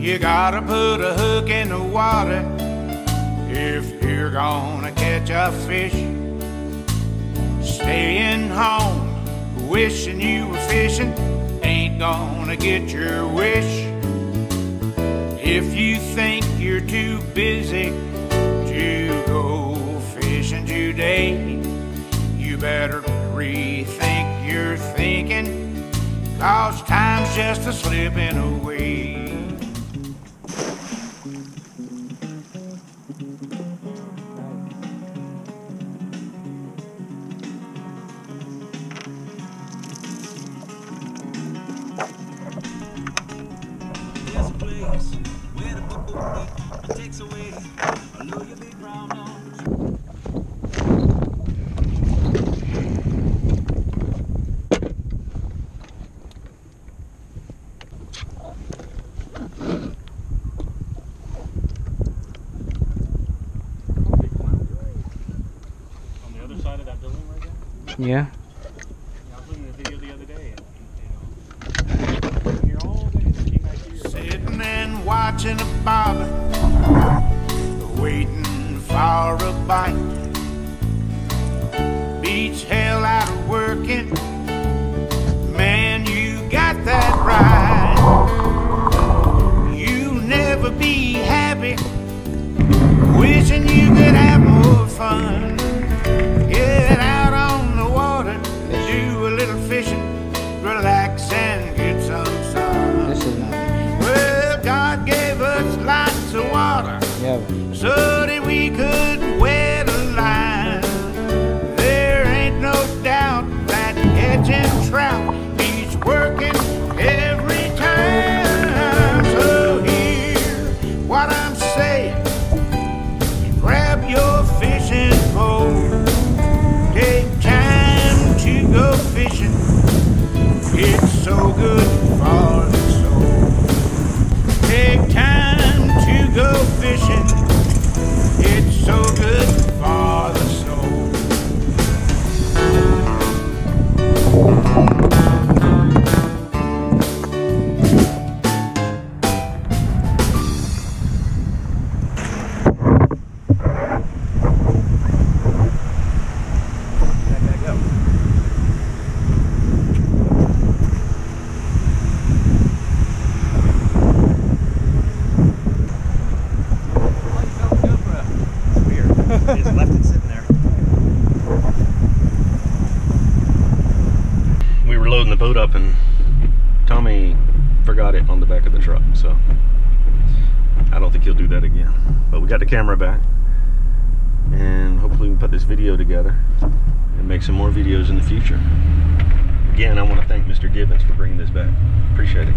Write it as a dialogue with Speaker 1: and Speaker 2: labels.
Speaker 1: You gotta put a hook in the water if you're gonna catch a fish. Staying home, wishing you were fishing, ain't gonna get your wish. If you think you're too busy to go fishing today, you better rethink your thinking, cause time's just a slipping away.
Speaker 2: Know, been here all day and came back here.
Speaker 1: Sitting and watching a bobbin, waiting for a bite. Beats hell out of working. Man, you got that right. You'll never be happy, wishing you could have more fun. Get out on the water, do a little fishing, relax and water so that we could wet a line. There ain't no doubt that catching trout needs working every time. So hear what I'm saying. Grab your fishing pole.
Speaker 2: Loading the boat up and Tommy forgot it on the back of the truck, so I don't think he'll do that again. But we got the camera back and hopefully we can put this video together and make some more videos in the future. Again, I want to thank Mr. Gibbons for bringing this back. Appreciate it.